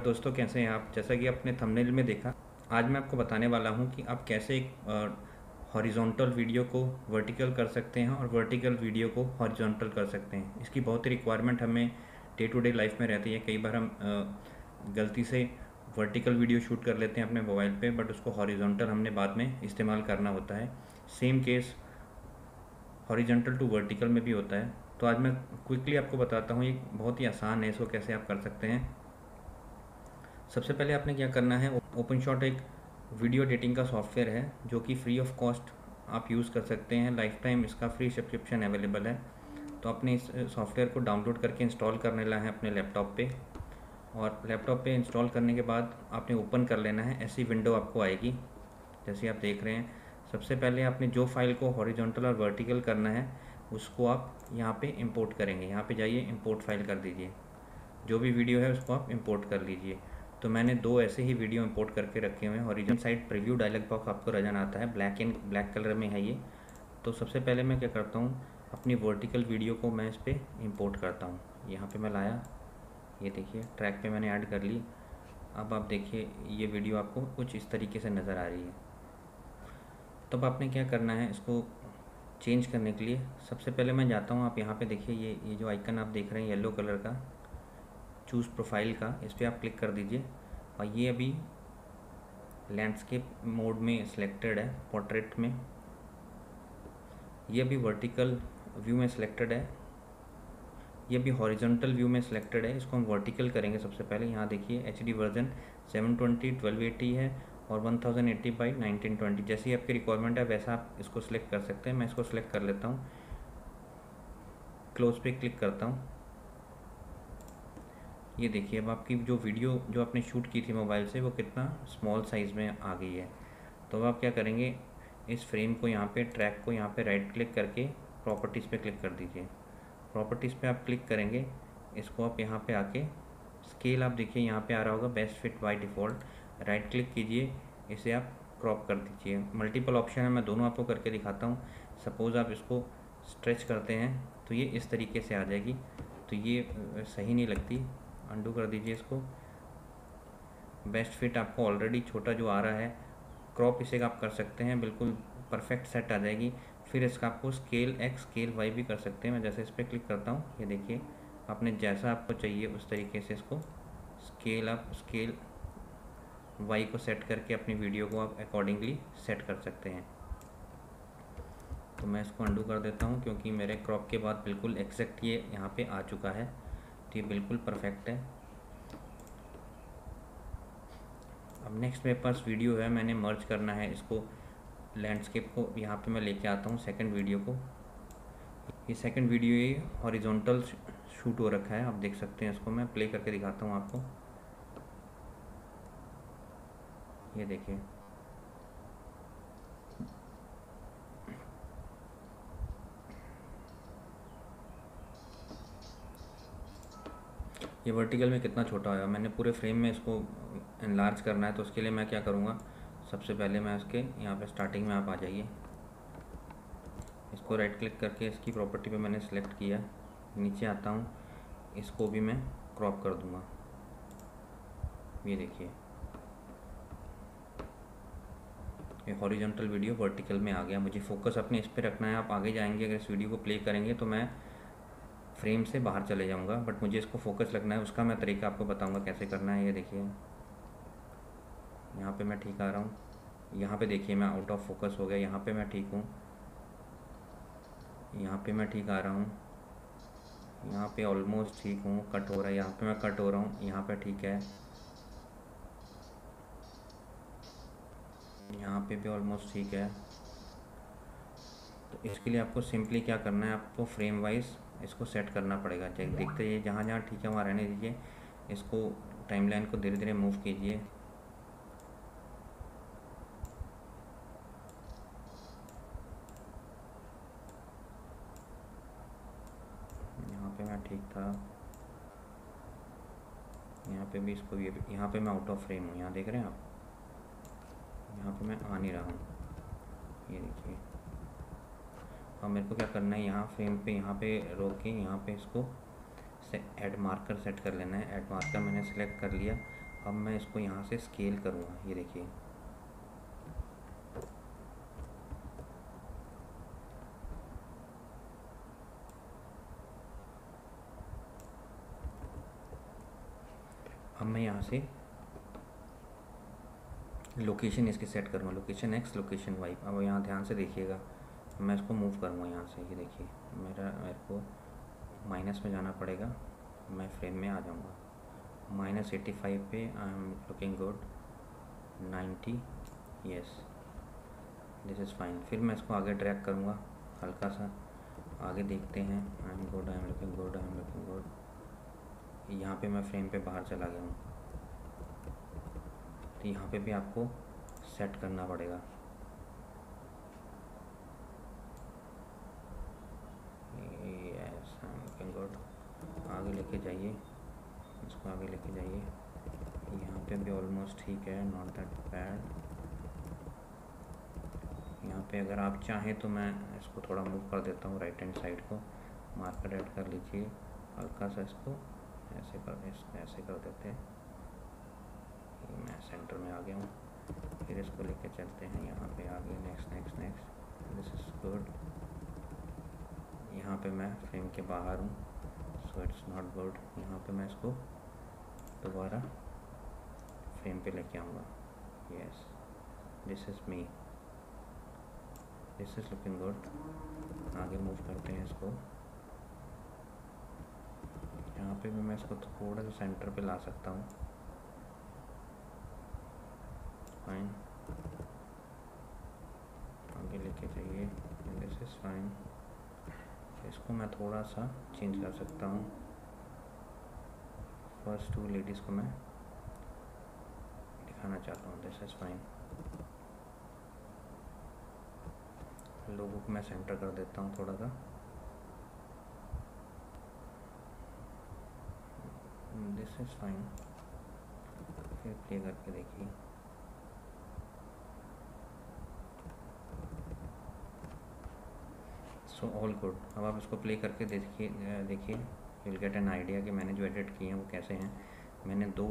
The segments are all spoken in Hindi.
नमस्कार दोस्तों, कैसे हैं आप? जैसा कि आपने थंबनेल में देखा, आज मैं आपको बताने वाला हूँ कि आप कैसे एक हॉरिजॉन्टल वीडियो को वर्टिकल कर सकते हैं और वर्टिकल वीडियो को हॉरिजॉन्टल कर सकते हैं। इसकी बहुत ही रिक्वायरमेंट हमें डे टू डे लाइफ में रहती है। कई बार हम गलती से वर्टिकल वीडियो शूट कर लेते हैं अपने मोबाइल पे बट उसको हॉरिजॉन्टल हमने बाद में इस्तेमाल करना होता है। Same case horizontal to vertical में भी होता है। तो आज मैं क्विकली आपको बताता हूँ एक बहुत ही आसान है, इसको कैसे आप कर सकते हैं। सबसे पहले आपने क्या करना है ओपन शॉट एक वीडियो एडिटिंग का सॉफ्टवेयर है, जो कि फ्री ऑफ़ कॉस्ट आप यूज़ कर सकते हैं लाइफ टाइम इसका फ्री सब्सक्रिप्शन अवेलेबल है। तो आपने इस सॉफ्टवेयर को डाउनलोड करके इंस्टॉल करने ला है अपने लैपटॉप पे। और लैपटॉप पे इंस्टॉल करने के बाद आपने ओपन कर लेना है, ऐसी विंडो आपको आएगी, जैसे आप देख रहे हैं। सबसे पहले आपने जो फ़ाइल को हॉरिजॉन्टल और वर्टिकल करना है, उसको आप यहाँ पे इंपोर्ट करेंगे। यहाँ पे जाइए इंपोर्ट फ़ाइल कर दीजिए। जो भी वीडियो है, उसको आप इंपोर्ट कर लीजिए। तो मैंने दो ऐसे ही वीडियो इंपोर्ट करके रखे हुए हैं horizon side preview dialogue box आपको रजन आता है। ब्लैक एंड ब्लैक कलर में है ये। तो सबसे पहले मैं क्या करता हूँ, अपनी वर्टिकल वीडियो को मैं इस पर इम्पोर्ट करता हूँ। यहाँ पर मैं लाया, ये देखिए ट्रैक पर मैंने ऐड कर ली। अब आप देखिए, ये वीडियो आपको कुछ इस तरीके से नज़र आ रही है। तब आपने क्या करना है, इसको चेंज करने के लिए, सबसे पहले मैं जाता हूँ, आप यहाँ पे देखिए, ये ये जो आइकन आप देख रहे हैं येलो कलर का चूज़ प्रोफ़ाइल का, इस पर आप क्लिक कर दीजिए। और ये अभी लैंडस्केप मोड में सिलेक्टेड है पोर्ट्रेट में। ये अभी वर्टिकल व्यू में सिलेक्टेड है। ये भी हॉरिजॉन्टल व्यू में सिलेक्टेड है। इसको हम वर्टिकल करेंगे सबसे पहले। यहाँ देखिए H D version seven twenty twelve eighty है और 1080 एट्टी बाई नाइनटीन ट्वेंटी जैसी आपकी रिक्वायरमेंट है, वैसा आप इसको सिलेक्ट कर सकते हैं। मैं इसको सिलेक्ट कर लेता हूँ। क्लोज पे क्लिक करता हूँ। ये देखिए, अब आपकी जो वीडियो जो आपने शूट की थी मोबाइल से, वो कितना स्मॉल साइज़ में आ गई है। तो अब आप क्या करेंगे, इस फ्रेम को यहाँ पे ट्रैक को यहाँ पे राइट क्लिक करके प्रॉपर्टीज़ पे क्लिक कर दीजिए। प्रॉपर्टीज़ पे आप क्लिक करेंगे, इसको आप यहाँ पे आके स्केल आप देखिए, यहाँ पे आ रहा होगा best fit by default right click कीजिए, इसे आप क्रॉप कर दीजिए। मल्टीपल ऑप्शन है, मैं दोनों आपको करके दिखाता हूँ। सपोज़ आप इसको स्ट्रेच करते हैं तो ये इस तरीके से आ जाएगी। तो ये सही नहीं लगती। अंडू कर दीजिए इसको। बेस्ट फिट आपको ऑलरेडी छोटा जो आ रहा है क्रॉप इसे आप कर सकते हैं, बिल्कुल परफेक्ट सेट आ जाएगी। फिर इसका आपको स्केल एक्स स्केल वाई भी कर सकते हैं। मैं जैसे इस पर क्लिक करता हूँ, ये देखिए, आपने जैसा आपको चाहिए उस तरीके से इसको स्केल अप स्केल वाई को सेट करके अपनी वीडियो को आप अकॉर्डिंगली सेट कर सकते हैं। तो मैं इसको अंडू कर देता हूँ, क्योंकि मेरे क्रॉप के बाद बिल्कुल एक्जैक्ट ये यहाँ पे आ चुका है। तो ये बिल्कुल परफेक्ट है। अब नेक्स्ट मेरे पास वीडियो है, मैंने मर्ज करना है इसको लैंडस्केप को, यहाँ पे मैं लेके आता हूँ सेकंड वीडियो को। ये सेकंड वीडियो ये हॉरिजॉन्टल शूट हो रखा है, आप देख सकते हैं इसको, मैं प्ले करके दिखाता हूँ आपको। ये देखिए। ये वर्टिकल में कितना छोटा होगा मैंने पूरे फ्रेम में इसको इनलार्ज करना है तो उसके लिए मैं क्या करूँगा? सबसे पहले मैं इसके यहाँ पे स्टार्टिंग में आप आ जाइए। इसको राइट क्लिक करके इसकी प्रॉपर्टी पे मैंने सेलेक्ट किया नीचे आता हूँ। इसको भी मैं क्रॉप कर दूँगा। ये देखिए। ये हॉरिजॉन्टल वीडियो वर्टिकल में आ गया। मुझे फोकस अपने इस पर रखना है। आप आगे जाएँगे, अगर इस वीडियो को प्ले करेंगे तो मैं फ्रेम से बाहर चले जाऊँगा बट मुझे इसको फोकस रखना है, उसका मैं तरीका आपको बताऊँगा कैसे करना है, ये देखिए। यहाँ पे मैं ठीक आ रहा हूँ। यहाँ पे देखिए मैं आउट ऑफ़ फोकस हो गया, यहाँ पे मैं ठीक हूँ। यहाँ पे मैं ठीक आ रहा हूँ। यहाँ पे ऑलमोस्ट ठीक हूँ कट हो रहा है, यहाँ पे मैं कट हो रहा हूँ, यहाँ पे ठीक है। यहाँ पे भी ऑलमोस्ट ठीक है। तो इसके लिए आपको सिंपली क्या करना है, आपको फ्रेम वाइज इसको सेट करना पड़ेगा। चेक देखते रहिए, जहाँ जहाँ ठीक है, वहाँ रहने दीजिए। इसको टाइमलाइन को धीरे धीरे मूव कीजिए। यहाँ पे मैं ठीक था। यहाँ पे भी इसको यहाँ पे मैं आउट ऑफ़ फ्रेम हूँ। यहाँ देख रहे हैं आप? यहाँ पे मैं आ नहीं रहा हूँ। ये देखिए। अब मेरे को क्या करना है, यहाँ फ्रेम पे, यहाँ पे रोक के, यहाँ पे इसको से ऐड मार्कर सेट कर लेना है। एड मार्कर मैंने सेलेक्ट कर लिया। अब मैं इसको यहाँ से स्केल करूँगा। ये देखिए। अब मैं यहाँ से लोकेशन इसकी सेट करूँगा। लोकेशन एक्स लोकेशन वाई अब यहाँ ध्यान से देखिएगा। मैं इसको मूव करूँगा यहाँ से, ये देखिए, मेरा, मेरे को माइनस में जाना पड़ेगा, मैं फ्रेम में आ जाऊँगा। माइनस एटी फाइव पे I am looking good ninety yes this is fine फिर मैं इसको आगे ट्रैक करूँगा, हल्का सा, आगे देखते हैं I am good I am looking good I am looking good यहाँ पे मैं फ्रेम पे बाहर चला गया हूँ। तो यहाँ पे भी आपको सेट करना पड़ेगा yes I am looking good आगे लेके जाइए। इसको आगे लेके जाइए। यहाँ पे भी ऑलमोस्ट ठीक है नॉट दैट बैड यहाँ पे अगर आप चाहें तो मैं इसको थोड़ा मूव कर देता हूँ राइट हैंड साइड को। मार्कर ऐड कर लीजिए, हल्का सा इसको। ऐसे कर ऐसे कर देते हैं। मैं सेंटर में आ गया हूँ। फिर इसको लेके चलते हैं यहाँ पे आगे। Next next next this is good यहाँ पे मैं फ्रेम के बाहर हूँ। सो इट्स नॉट गुड यहाँ पे मैं इसको दोबारा फ्रेम पे लेके आऊँगा। Yes this is me this is looking good आगे मूव करते हैं इसको। यहाँ पे भी मैं इसको थोड़ा सा सेंटर पे ला सकता हूँ। फाइन आगे लेके जाइए। दिस इज़ फाइन इसको मैं थोड़ा सा चेंज कर सकता हूँ। फ़र्स्ट टू लेडीज़ को मैं दिखाना चाहता हूँ दिस इज़ फाइन लोगों को मैं सेंटर कर देता हूँ थोड़ा सा। दिस इज़ फाइन फिर प्ले करके देखिए। सो ऑल गुड अब आप इसको प्ले करके देखिए देखिए। विल गेट एन आइडिया कि मैंने जो एडिट किए हैं, वो कैसे हैं। मैंने दो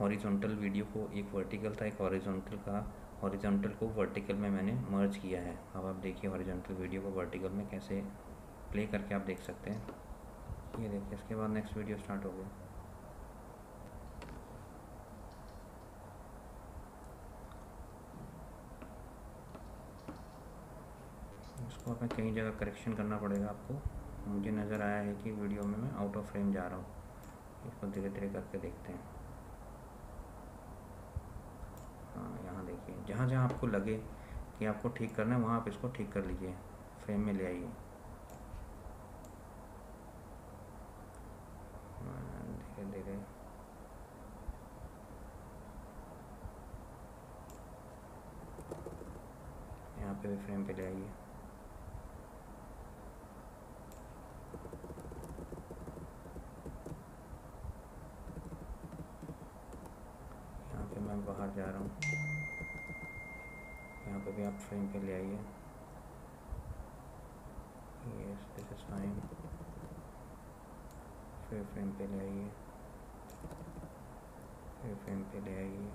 हॉरिजॉन्टल वीडियो को, एक वर्टिकल था, एक हॉरिजॉन्टल का। हॉरिजॉन्टल को वर्टिकल में मैंने मर्ज किया है। अब आप देखिए हॉरिजॉन्टल वीडियो को वर्टिकल में कैसे प्ले करके आप देख सकते हैं। ये देखिए, इसके बाद नेक्स्ट वीडियो स्टार्ट हो गया। इसको हमें कई जगह करेक्शन करना पड़ेगा आपको। मुझे नज़र आया है कि वीडियो में मैं आउट ऑफ़ फ्रेम जा रहा हूँ। इसको धीरे धीरे करके देखते हैं। हाँ यहाँ देखिए। जहाँ जहाँ आपको लगे कि आपको ठीक करना है, वहाँ आप इसको ठीक कर लीजिए। फ्रेम में ले आइए। धीरे यहाँ पे भी फ्रेम पे ले आइए यहाँ पे मैं बाहर जा रहा हूँ यहाँ पर भी आप फ्रेम पे ले आइए। फाइन फिर फ्रेम पे ले आइए। फिर फ्रेम पे ले आइए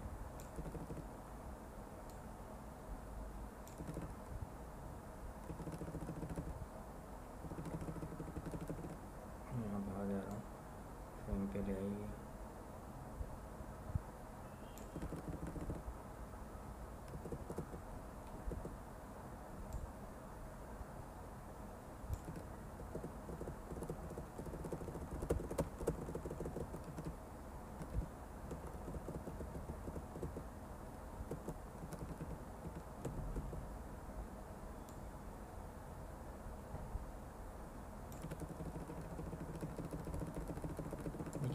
यहाँ बाहर जा रहा हूँ फ्रेम पे ले आइए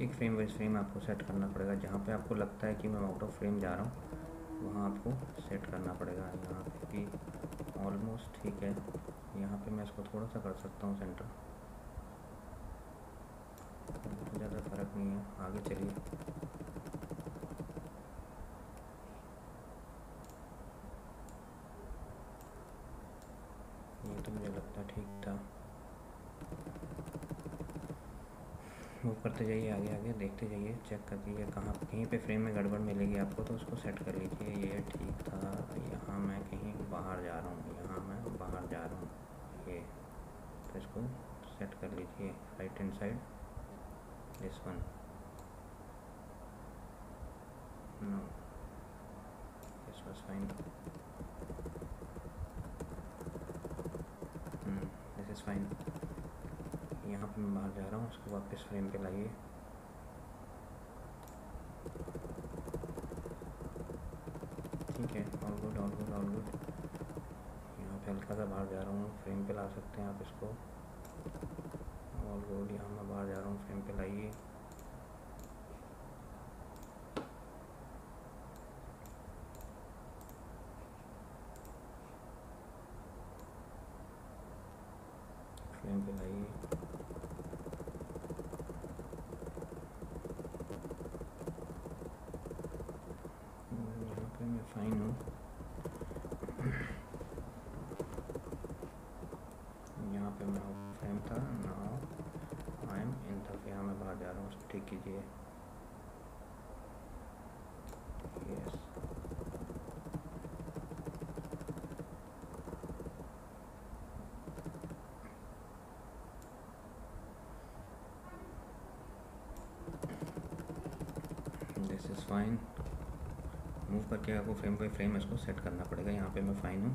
एक फ्रेम वाइज फ्रेम आपको सेट करना पड़ेगा, जहाँ पे आपको लगता है कि मैं आउट ऑफ़ फ्रेम जा रहा हूँ, वहाँ आपको सेट करना पड़ेगा। यहाँ पे भी ऑलमोस्ट ठीक है, यहाँ पे मैं इसको थोड़ा सा कर सकता हूँ सेंटर ज़्यादा फ़र्क नहीं है, आगे चलिए ये तो मुझे लगता है ठीक था मूव करते जाइए, आगे आगे, देखते जाइए चेक कर लीजिए कहाँ, कहीं पे फ्रेम में गड़बड़ मिलेगी आपको तो उसको सेट कर लीजिए। ये ठीक था, यहाँ मैं कहीं बाहर जा रहा हूँ, यहाँ मैं बाहर जा रहा हूँ। ये तो इसको सेट कर लीजिए right hand side this one no this was fine this is fine मैं बाहर जा रहा हूँ, उसको वापस फ्रेम पे लाइए। ठीक है all good all good all good यहाँ पे हल्का सा बाहर जा रहा हूँ, फ्रेम पे ला सकते हैं आप इसको। ऑल गुड यहाँ मैं बाहर जा रहा हूँ, फ्रेम पे लाइए फ्रेम पे लाइए यहाँ पे मैं फाइन हूँ यहाँ पे मैं फ्रेम था now I am in the यहाँ मैं बाहर जा रहा हूँ उसको ठीक कीजिए। Yes this is fine move करके आपको फ्रेम बाई फ्रेम इसको सेट करना पड़ेगा। यहाँ पे मैं फ़ाइन हूँ।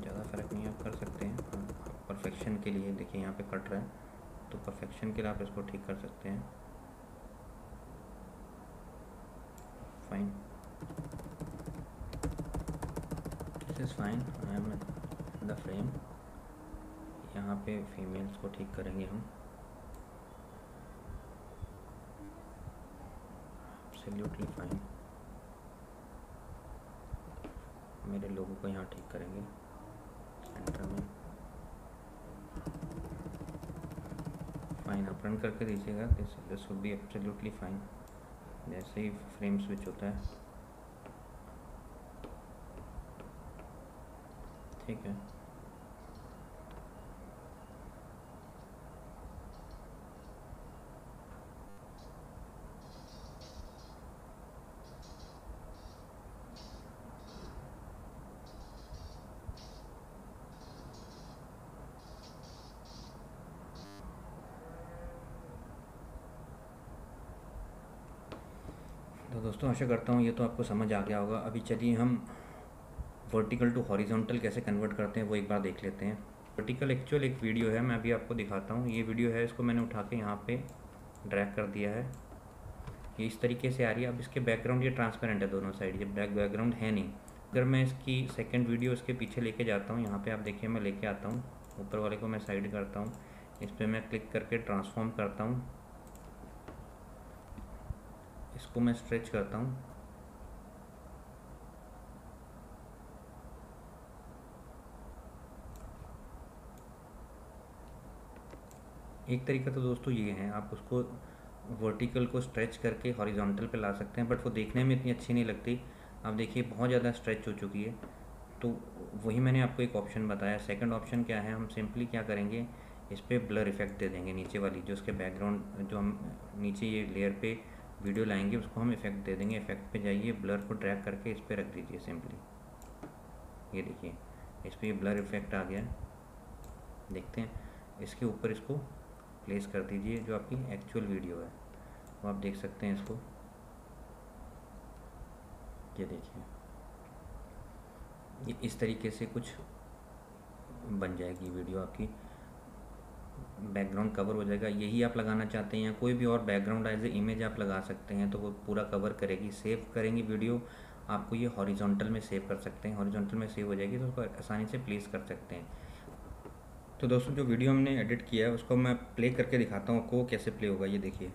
ज़्यादा फ़र्क नहीं आप कर सकते हैं। परफेक्शन के लिए देखिए यहाँ पे कट रहा है। तो परफेक्शन के लिए आप इसको ठीक कर सकते हैं। Fine this is fine I am the frame यहाँ पे फीमेल्स को ठीक करेंगे हम। एब्सोल्युटली फाइन मेरे लोगों को यहाँ ठीक करेंगे। सेंटर में। फाइन आप रन करके दीजिएगा, this this would be absolutely fine जैसे ही फ्रेम स्विच होता है। ठीक है। दोस्तों, आशा करता हूँ ये तो आपको समझ आ गया होगा। अभी चलिए हम वर्टिकल टू हॉरिजॉन्टल कैसे कन्वर्ट करते हैं वो एक बार देख लेते हैं। वर्टिकल एक्चुअल एक वीडियो है, मैं अभी आपको दिखाता हूँ। ये वीडियो है, इसको मैंने उठा के यहाँ पे ड्रैग कर दिया है। ये इस तरीके से आ रही है। अब इसके बैकग्राउंड ये ट्रांसपेरेंट है दोनों साइड ये बैक बैकग्राउंड है नहीं। अगर मैं इसकी सेकेंड वीडियो इसके पीछे लेके जाता हूँ, यहाँ पर आप देखिए, मैं लेके आता हूँ। ऊपर वाले को मैं साइड करता हूँ। इस पर मैं क्लिक करके ट्रांसफॉर्म करता हूँ। इसको मैं स्ट्रेच करता हूँ। एक तरीका तो दोस्तों ये है, आप उसको वर्टिकल को स्ट्रेच करके हॉरिजॉन्टल पे ला सकते हैं बट वो देखने में इतनी अच्छी नहीं लगती। आप देखिए, बहुत ज़्यादा स्ट्रेच हो चुकी है। तो वही मैंने आपको एक ऑप्शन बताया। सेकंड ऑप्शन क्या है? हम सिंपली क्या करेंगे? इस पर ब्लर इफ़ेक्ट दे देंगे नीचे वाली, जो उसके बैकग्राउंड जो हम नीचे ये लेयर पे वीडियो लाएँगे, उसको हम इफ़ेक्ट दे देंगे इफ़ेक्ट पे जाइए ब्लर को ड्रैग करके इस पर रख दीजिए सिंपली ये देखिए, इस पर ब्लर इफ़ेक्ट आ गया। देखते हैं, इसके ऊपर इसको प्लेस कर दीजिए, जो आपकी एक्चुअल वीडियो है। वो आप देख सकते हैं इसको। ये देखिए इस तरीके से कुछ बन जाएगी वीडियो आपकी। बैकग्राउंड कवर हो जाएगा। यही आप लगाना चाहते हैं या कोई भी और बैकग्राउंड एज ए इमेज आप लगा सकते हैं तो वो पूरा कवर करेगी। सेव करेंगी वीडियो आपको ये हॉरिजॉन्टल में सेव कर सकते हैं। हॉरिजॉन्टल में सेव हो जाएगी तो उसको आसानी से प्लेस कर सकते हैं। तो दोस्तों, जो वीडियो हमने एडिट किया है, उसको मैं प्ले करके दिखाता हूँ, आपको कैसे प्ले होगा, ये देखिए।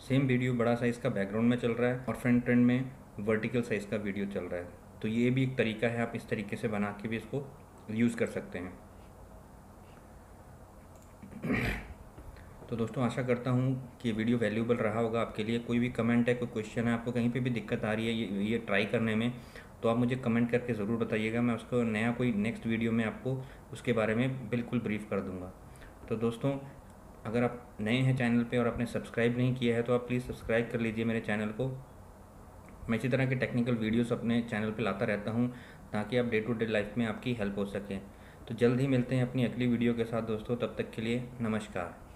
सेम वीडियो बड़ा साइज़ का बैकग्राउंड में चल रहा है और फ्रंट एंड में वर्टिकल साइज़ का वीडियो चल रहा है। तो ये भी एक तरीका है, आप इस तरीके से बना के भी इसको यूज़ कर सकते हैं। तो दोस्तों, आशा करता हूँ कि वीडियो वैल्यूबल रहा होगा आपके लिए। कोई भी कमेंट है, कोई क्वेश्चन है, आपको कहीं पे भी दिक्कत आ रही है, ये ये ट्राई करने में तो आप मुझे कमेंट करके ज़रूर बताइएगा। मैं उसको नया कोई नेक्स्ट वीडियो में आपको उसके बारे में बिल्कुल ब्रीफ कर दूँगा। तो दोस्तों, अगर आप नए हैं चैनल पे और आपने सब्सक्राइब नहीं किया है तो आप प्लीज़ सब्सक्राइब कर लीजिए मेरे चैनल को। मैं इसी तरह के टेक्निकल वीडियोस अपने चैनल पे लाता रहता हूँ, ताकि आप डे टू डे लाइफ में आपकी हेल्प हो सके। तो जल्द ही मिलते हैं अपनी अगली वीडियो के साथ, दोस्तों। तब तक के लिए नमस्कार।